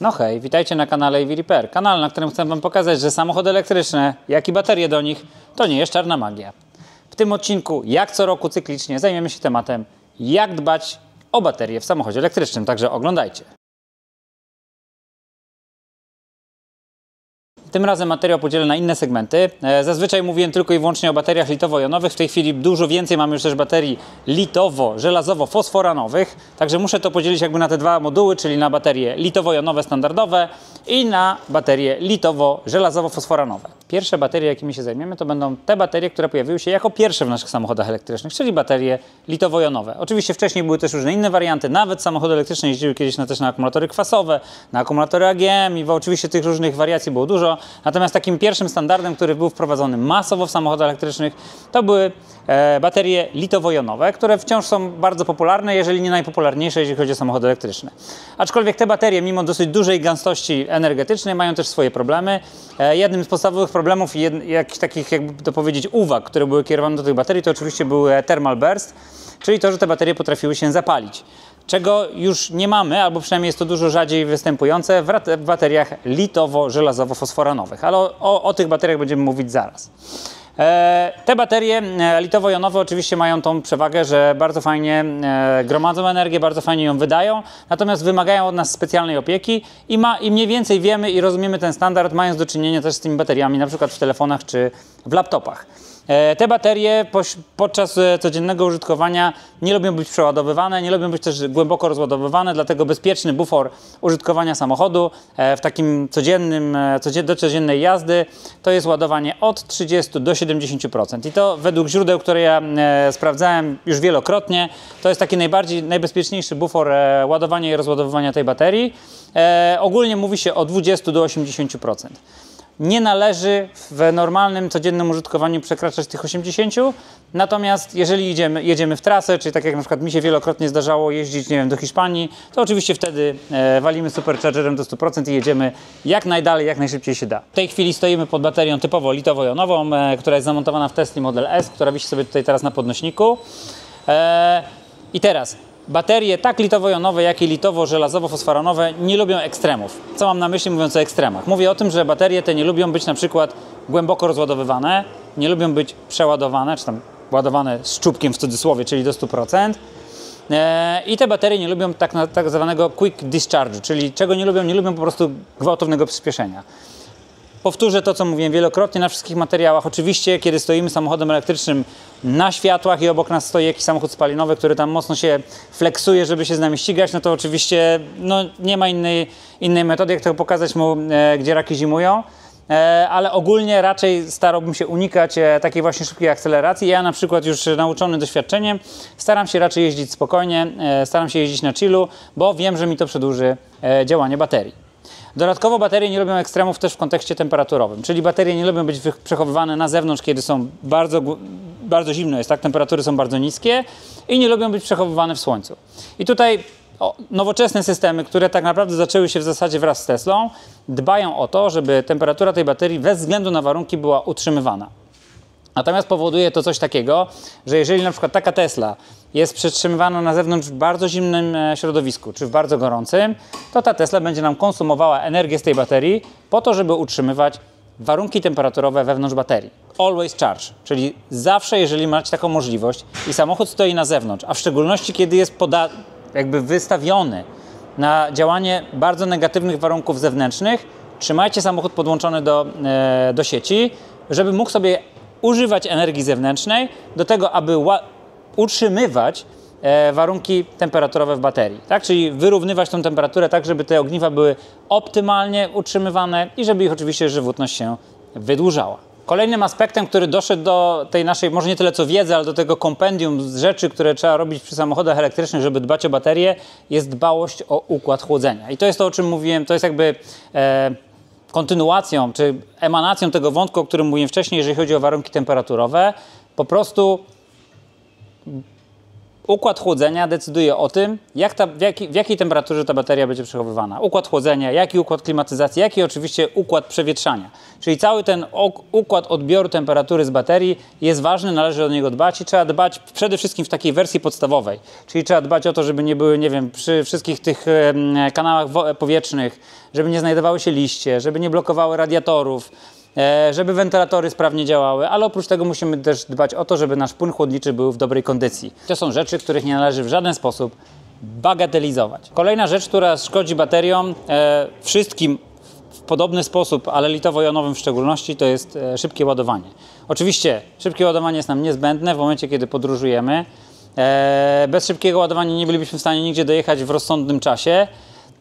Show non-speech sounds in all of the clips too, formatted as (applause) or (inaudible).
No hej, witajcie na kanale EV Repair, kanale, na którym chcę Wam pokazać, że samochody elektryczne, jak i baterie do nich, to nie jest czarna magia. W tym odcinku, jak co roku cyklicznie, zajmiemy się tematem, jak dbać o baterie w samochodzie elektrycznym, także oglądajcie. Tym razem materiał podzielę na inne segmenty. E, Zazwyczaj mówiłem tylko i wyłącznie o bateriach litowo-jonowych. W tej chwili dużo więcej mamy już też baterii litowo-żelazowo-fosforanowych. Także muszę to podzielić jakby na te dwa moduły, czyli na baterie litowo-jonowe standardowe i na baterie litowo-żelazowo-fosforanowe. Pierwsze baterie, jakimi się zajmiemy, to będą te baterie, które pojawiły się jako pierwsze w naszych samochodach elektrycznych, czyli baterie litowo-jonowe. Oczywiście wcześniej były też różne inne warianty, nawet samochody elektryczne jeździły kiedyś na, też na akumulatory kwasowe, na akumulatory AGM i oczywiście tych różnych wariacji było dużo. Natomiast takim pierwszym standardem, który był wprowadzony masowo w samochodach elektrycznych, to były e, baterie litowo-jonowe, które wciąż są bardzo popularne, jeżeli nie najpopularniejsze, jeżeli chodzi o samochody elektryczne. Aczkolwiek te baterie, mimo dosyć dużej gęstości energetycznej, mają też swoje problemy. E, jednym z podstawowych problemów i jed, jakichś takich, jakby to powiedzieć, uwag, które były kierowane do tych baterii, to oczywiście były thermal burst, czyli to, że te baterie potrafiły się zapalić czego już nie mamy, albo przynajmniej jest to dużo rzadziej występujące w bateriach litowo-żelazowo-fosforanowych. Ale o, o, o tych bateriach będziemy mówić zaraz. E, te baterie e, litowo-jonowe oczywiście mają tą przewagę, że bardzo fajnie e, gromadzą energię, bardzo fajnie ją wydają, natomiast wymagają od nas specjalnej opieki i, ma, i mniej więcej wiemy i rozumiemy ten standard, mając do czynienia też z tymi bateriami, na przykład w telefonach czy w laptopach. E, Te baterie podczas e, codziennego użytkowania nie lubią być przeładowywane, nie lubią być też głęboko rozładowywane, dlatego bezpieczny bufor użytkowania samochodu e, w takim codziennym, codzie- do codziennej jazdy to jest ładowanie od 30 do 70%. I to według źródeł, które ja sprawdzałem już wielokrotnie, to jest taki najbardziej, najbezpieczniejszy bufor ładowania i rozładowywania tej baterii. Ogólnie mówi się o 20 do 80% nie należy w normalnym, codziennym użytkowaniu przekraczać tych 80, natomiast jeżeli jedziemy, jedziemy w trasę, czyli tak jak na przykład mi się wielokrotnie zdarzało jeździć, nie wiem, do Hiszpanii, to oczywiście wtedy e, walimy superchargerem do 100% i jedziemy jak najdalej, jak najszybciej się da. W tej chwili stoimy pod baterią typowo litowo-jonową, e, która jest zamontowana w Tesla Model S, która wisi sobie tutaj teraz na podnośniku. E, I teraz baterie tak litowo-jonowe, jak i litowo-żelazowo-fosforanowe nie lubią ekstremów. Co mam na myśli mówiąc o ekstremach? Mówię o tym, że baterie te nie lubią być na przykład głęboko rozładowywane, nie lubią być przeładowane, czy tam ładowane z czubkiem w cudzysłowie, czyli do 100%. E, I te baterie nie lubią tak, tak zwanego quick discharge, czyli czego nie lubią? Nie lubią po prostu gwałtownego przyspieszenia. Powtórzę to, co mówiłem wielokrotnie na wszystkich materiałach. Oczywiście, kiedy stoimy samochodem elektrycznym na światłach i obok nas stoi jakiś samochód spalinowy, który tam mocno się flexuje, żeby się z nami ścigać, no to oczywiście no, nie ma innej, innej metody, jak to pokazać mu, e, gdzie raki zimują. E, ale ogólnie raczej starałbym się unikać e, takiej właśnie szybkiej akceleracji. Ja na przykład już nauczony doświadczeniem staram się raczej jeździć spokojnie, e, staram się jeździć na chillu, bo wiem, że mi to przedłuży e, działanie baterii. Dodatkowo baterie nie lubią ekstremów też w kontekście temperaturowym, czyli baterie nie lubią być przechowywane na zewnątrz, kiedy są bardzo, bardzo zimno jest, tak? Temperatury są bardzo niskie i nie lubią być przechowywane w słońcu. I tutaj o, nowoczesne systemy, które tak naprawdę zaczęły się w zasadzie wraz z Teslą, dbają o to, żeby temperatura tej baterii bez względu na warunki była utrzymywana. Natomiast powoduje to coś takiego, że jeżeli na przykład taka Tesla jest przetrzymywana na zewnątrz w bardzo zimnym e, środowisku, czy w bardzo gorącym, to ta Tesla będzie nam konsumowała energię z tej baterii po to, żeby utrzymywać warunki temperaturowe wewnątrz baterii. Always charge, czyli zawsze, jeżeli macie taką możliwość i samochód stoi na zewnątrz, a w szczególności kiedy jest poda- jakby wystawiony na działanie bardzo negatywnych warunków zewnętrznych, trzymajcie samochód podłączony do, e, do sieci, żeby mógł sobie używać energii zewnętrznej do tego, aby utrzymywać e, warunki temperaturowe w baterii. Tak? Czyli wyrównywać tą temperaturę tak, żeby te ogniwa były optymalnie utrzymywane i żeby ich oczywiście żywotność się wydłużała. Kolejnym aspektem, który doszedł do tej naszej, może nie tyle co wiedzy, ale do tego kompendium z rzeczy, które trzeba robić przy samochodach elektrycznych, żeby dbać o baterię, jest dbałość o układ chłodzenia. I to jest to, o czym mówiłem, to jest jakby e, kontynuacją, czy emanacją tego wątku, o którym mówiłem wcześniej, jeżeli chodzi o warunki temperaturowe. Po prostu Układ chłodzenia decyduje o tym, jak ta, w, jaki, w jakiej temperaturze ta bateria będzie przechowywana. Układ chłodzenia, jaki układ klimatyzacji, jaki oczywiście układ przewietrzania. Czyli cały ten układ odbioru temperatury z baterii jest ważny, należy o niego dbać i trzeba dbać przede wszystkim w takiej wersji podstawowej. Czyli trzeba dbać o to, żeby nie były, nie wiem, przy wszystkich tych kanałach powietrznych, żeby nie znajdowały się liście, żeby nie blokowały radiatorów, żeby wentylatory sprawnie działały, ale oprócz tego musimy też dbać o to, żeby nasz płyn chłodniczy był w dobrej kondycji. To są rzeczy, których nie należy w żaden sposób bagatelizować. Kolejna rzecz, która szkodzi bateriom, e, wszystkim w podobny sposób, ale litowo-jonowym w szczególności, to jest e, szybkie ładowanie. Oczywiście szybkie ładowanie jest nam niezbędne w momencie, kiedy podróżujemy. E, bez szybkiego ładowania nie bylibyśmy w stanie nigdzie dojechać w rozsądnym czasie.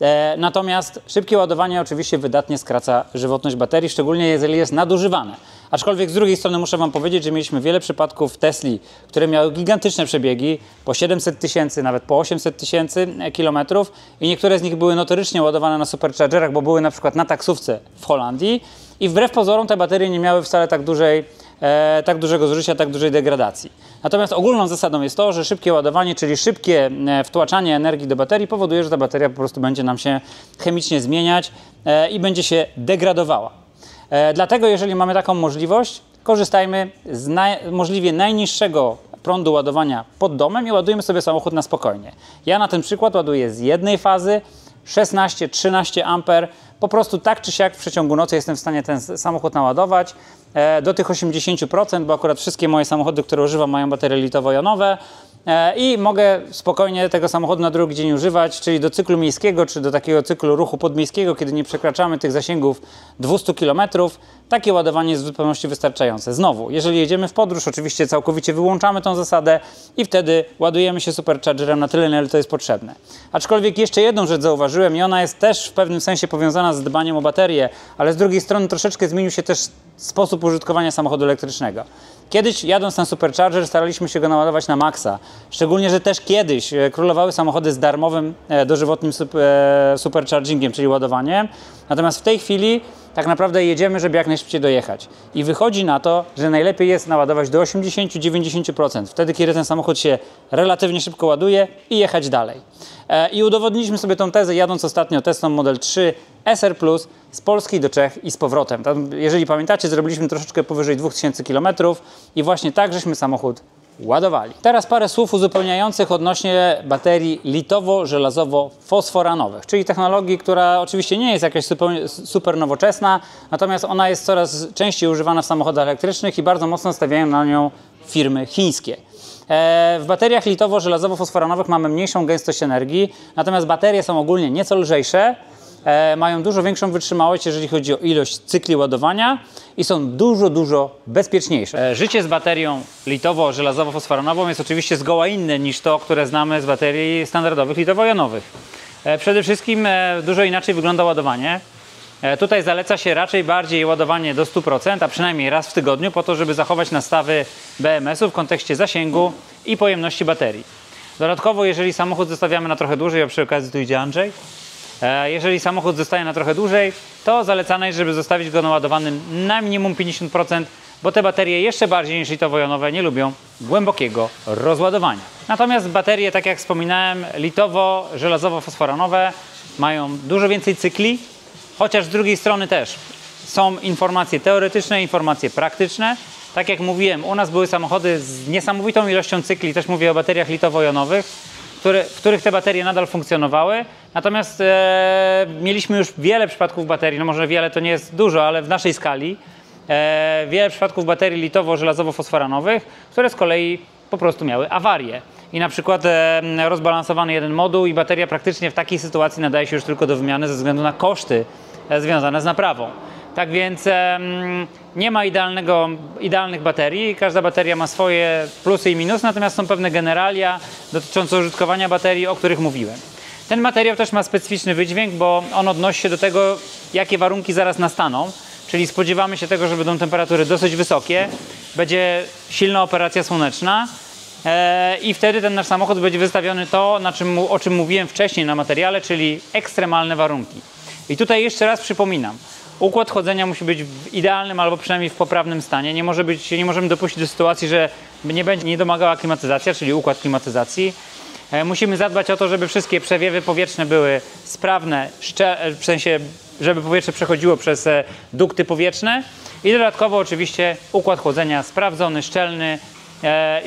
E, natomiast szybkie ładowanie oczywiście wydatnie skraca żywotność baterii, szczególnie jeżeli jest nadużywane. Aczkolwiek z drugiej strony muszę Wam powiedzieć, że mieliśmy wiele przypadków Tesli, które miały gigantyczne przebiegi, po 700 tysięcy, nawet po 800 tysięcy kilometrów i niektóre z nich były notorycznie ładowane na superchargerach, bo były na przykład na taksówce w Holandii i wbrew pozorom te baterie nie miały wcale tak dużej e, tak dużego zużycia, tak dużej degradacji. Natomiast ogólną zasadą jest to, że szybkie ładowanie, czyli szybkie e, wtłaczanie energii do baterii powoduje, że ta bateria po prostu będzie nam się chemicznie zmieniać e, i będzie się degradowała. E, dlatego jeżeli mamy taką możliwość, korzystajmy z naj, możliwie najniższego prądu ładowania pod domem i ładujemy sobie samochód na spokojnie. Ja na ten przykład ładuję z jednej fazy 16-13 amper. Po prostu tak czy siak w przeciągu nocy jestem w stanie ten samochód naładować. E, do tych 80%, bo akurat wszystkie moje samochody, które używam, mają baterie litowo-jonowe e, i mogę spokojnie tego samochodu na drugi dzień używać, czyli do cyklu miejskiego, czy do takiego cyklu ruchu podmiejskiego, kiedy nie przekraczamy tych zasięgów 200 km, takie ładowanie jest w zupełności wystarczające. Znowu, jeżeli jedziemy w podróż, oczywiście całkowicie wyłączamy tą zasadę i wtedy ładujemy się superchargerem na tyle, na ile to jest potrzebne. Aczkolwiek jeszcze jedną rzecz zauważyłem i ona jest też w pewnym sensie powiązana z dbaniem o baterię, ale z drugiej strony troszeczkę zmienił się też sposób użytkowania samochodu elektrycznego. Kiedyś jadąc na Supercharger staraliśmy się go naładować na maksa. Szczególnie, że też kiedyś e, królowały samochody z darmowym e, dożywotnim e, superchargingiem, czyli ładowaniem. Natomiast w tej chwili tak naprawdę jedziemy, żeby jak najszybciej dojechać. I wychodzi na to, że najlepiej jest naładować do 80-90%. Wtedy, kiedy ten samochód się relatywnie szybko ładuje i jechać dalej. I udowodniliśmy sobie tą tezę jadąc ostatnio Teslą Model 3 SR Plus z Polski do Czech i z powrotem. Tam, jeżeli pamiętacie, zrobiliśmy troszeczkę powyżej 2000 km i właśnie tak żeśmy samochód ładowali. Teraz parę słów uzupełniających odnośnie baterii litowo-żelazowo-fosforanowych, czyli technologii, która oczywiście nie jest jakaś super, super nowoczesna, natomiast ona jest coraz częściej używana w samochodach elektrycznych i bardzo mocno stawiają na nią firmy chińskie. E, w bateriach litowo-żelazowo-fosforanowych mamy mniejszą gęstość energii, natomiast baterie są ogólnie nieco lżejsze, e, mają dużo większą wytrzymałość, jeżeli chodzi o ilość cykli ładowania i są dużo, dużo bezpieczniejsze. E, życie z baterią litowo-żelazowo-fosforanową jest oczywiście zgoła inne niż to, które znamy z baterii standardowych litowo-jonowych. E, przede wszystkim e, dużo inaczej wygląda ładowanie. Tutaj zaleca się raczej bardziej ładowanie do 100%, a przynajmniej raz w tygodniu, po to, żeby zachować nastawy BMS-u w kontekście zasięgu i pojemności baterii. Dodatkowo, jeżeli samochód zostawiamy na trochę dłużej, a przy okazji tu idzie Andrzej, jeżeli samochód zostaje na trochę dłużej, to zalecane jest, żeby zostawić go naładowanym na minimum 50%, bo te baterie jeszcze bardziej niż litowo-jonowe nie lubią głębokiego rozładowania. Natomiast baterie, tak jak wspominałem, litowo-żelazowo-fosforanowe mają dużo więcej cykli, chociaż z drugiej strony też są informacje teoretyczne, informacje praktyczne. Tak jak mówiłem, u nas były samochody z niesamowitą ilością cykli, też mówię o bateriach litowo-jonowych, w których te baterie nadal funkcjonowały. Natomiast e, mieliśmy już wiele przypadków baterii, no może wiele to nie jest dużo, ale w naszej skali, e, wiele przypadków baterii litowo-żelazowo-fosforanowych, które z kolei po prostu miały awarię. I na przykład e, rozbalansowany jeden moduł i bateria praktycznie w takiej sytuacji nadaje się już tylko do wymiany ze względu na koszty e, związane z naprawą. Tak więc nie ma idealnego, idealnych baterii. Każda bateria ma swoje plusy i minusy, natomiast są pewne generalia dotyczące użytkowania baterii, o których mówiłem. Ten materiał też ma specyficzny wydźwięk, bo on odnosi się do tego, jakie warunki zaraz nastaną. Czyli spodziewamy się tego, że będą temperatury dosyć wysokie, będzie silna operacja słoneczna e, i wtedy ten nasz samochód będzie wystawiony to, na czym, o czym mówiłem wcześniej na materiale, czyli ekstremalne warunki. I tutaj jeszcze raz przypominam, Układ chłodzenia musi być w idealnym albo przynajmniej w poprawnym stanie. Nie, może być, nie możemy dopuścić do sytuacji, że nie będzie nie domagała klimatyzacja, czyli układ klimatyzacji. E, Musimy zadbać o to, żeby wszystkie przewiewy powietrzne były sprawne, e, w sensie, żeby powietrze przechodziło przez e, dukty powietrzne. I dodatkowo oczywiście układ chłodzenia sprawdzony, szczelny.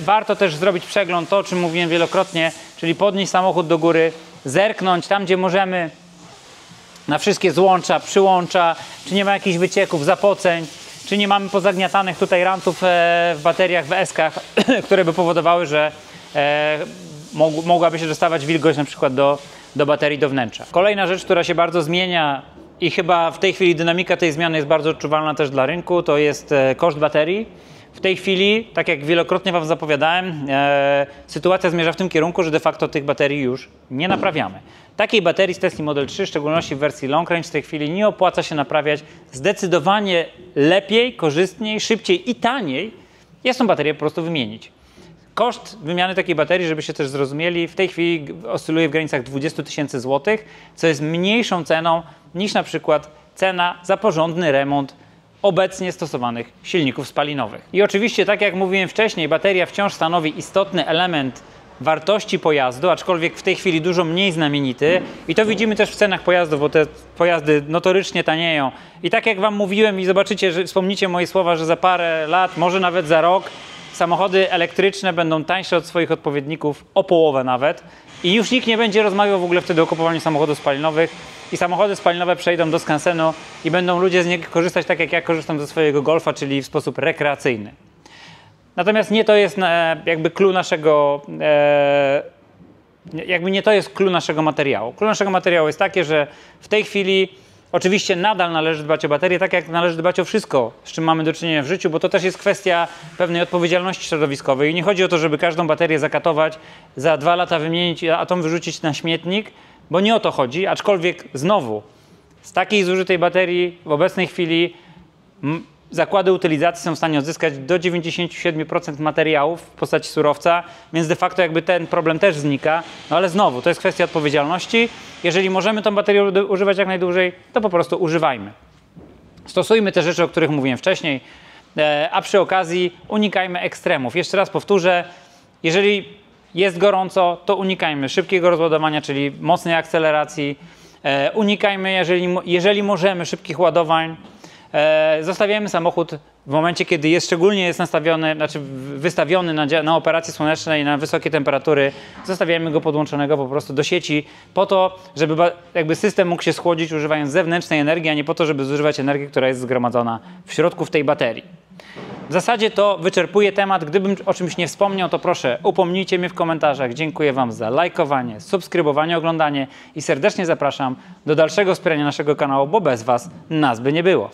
Warto też zrobić przegląd, to o czym mówiłem wielokrotnie, czyli podnieść samochód do góry, zerknąć tam, gdzie możemy, na wszystkie złącza, przyłącza, czy nie ma jakichś wycieków, zapoceń, czy nie mamy pozagniatanych tutaj rantów w bateriach, w eskach, (clears throat) które by powodowały, że mogłaby się dostawać wilgoć na przykład do, do baterii do wnętrza. Kolejna rzecz, która się bardzo zmienia i chyba w tej chwili dynamika tej zmiany jest bardzo odczuwalna też dla rynku, to jest e, koszt baterii. W tej chwili, tak jak wielokrotnie Wam zapowiadałem, e, sytuacja zmierza w tym kierunku, że de facto tych baterii już nie naprawiamy. Takiej baterii z Tesla Model 3, w szczególności w wersji long range, w tej chwili nie opłaca się naprawiać. Zdecydowanie lepiej, korzystniej, szybciej i taniej jest tą baterię po prostu wymienić. Koszt wymiany takiej baterii, żebyście też zrozumieli, w tej chwili oscyluje w granicach 20 tysięcy złotych, co jest mniejszą ceną niż na przykład cena za porządny remont obecnie stosowanych silników spalinowych. I oczywiście, tak jak mówiłem wcześniej, bateria wciąż stanowi istotny element wartości pojazdu, aczkolwiek w tej chwili dużo mniej znamienity. I to widzimy też w cenach pojazdów, bo te pojazdy notorycznie tanieją. I tak jak Wam mówiłem i zobaczycie, że wspomnicie moje słowa, że za parę lat, może nawet za rok, samochody elektryczne będą tańsze od swoich odpowiedników o połowę nawet. I już nikt nie będzie rozmawiał w ogóle wtedy o kupowaniu samochodów spalinowych. I samochody spalinowe przejdą do skansenu i będą ludzie z nich korzystać tak jak ja korzystam ze swojego golfa, czyli w sposób rekreacyjny. Natomiast nie to jest e, jakby clue naszego, e, jakby nie to jest clue naszego materiału. Clue naszego materiału jest takie, że w tej chwili oczywiście nadal należy dbać o baterię, tak jak należy dbać o wszystko, z czym mamy do czynienia w życiu, bo to też jest kwestia pewnej odpowiedzialności środowiskowej. I nie chodzi o to, żeby każdą baterię zakatować, za dwa lata wymienić, a tą wyrzucić na śmietnik, bo nie o to chodzi, aczkolwiek znowu z takiej zużytej baterii w obecnej chwili zakłady utylizacji są w stanie odzyskać do 97% materiałów w postaci surowca, więc de facto jakby ten problem też znika. No ale znowu, to jest kwestia odpowiedzialności. Jeżeli możemy tą baterię używać jak najdłużej, to po prostu używajmy. Stosujmy te rzeczy, o których mówiłem wcześniej, e, a przy okazji unikajmy ekstremów. Jeszcze raz powtórzę, jeżeli jest gorąco, to unikajmy szybkiego rozładowania, czyli mocnej akceleracji. E, Unikajmy, jeżeli, jeżeli możemy, szybkich ładowań. E, Zostawiamy samochód w momencie, kiedy jest szczególnie jest nastawiony, znaczy wystawiony na, na operacje słoneczne i na wysokie temperatury. Zostawiamy go podłączonego po prostu do sieci po to, żeby jakby system mógł się schłodzić używając zewnętrznej energii, a nie po to, żeby zużywać energię, która jest zgromadzona w środku w tej baterii. W zasadzie to wyczerpuje temat. Gdybym o czymś nie wspomniał, to proszę upomnijcie mnie w komentarzach. Dziękuję Wam za lajkowanie, subskrybowanie, oglądanie i serdecznie zapraszam do dalszego wspierania naszego kanału, bo bez Was nas by nie było.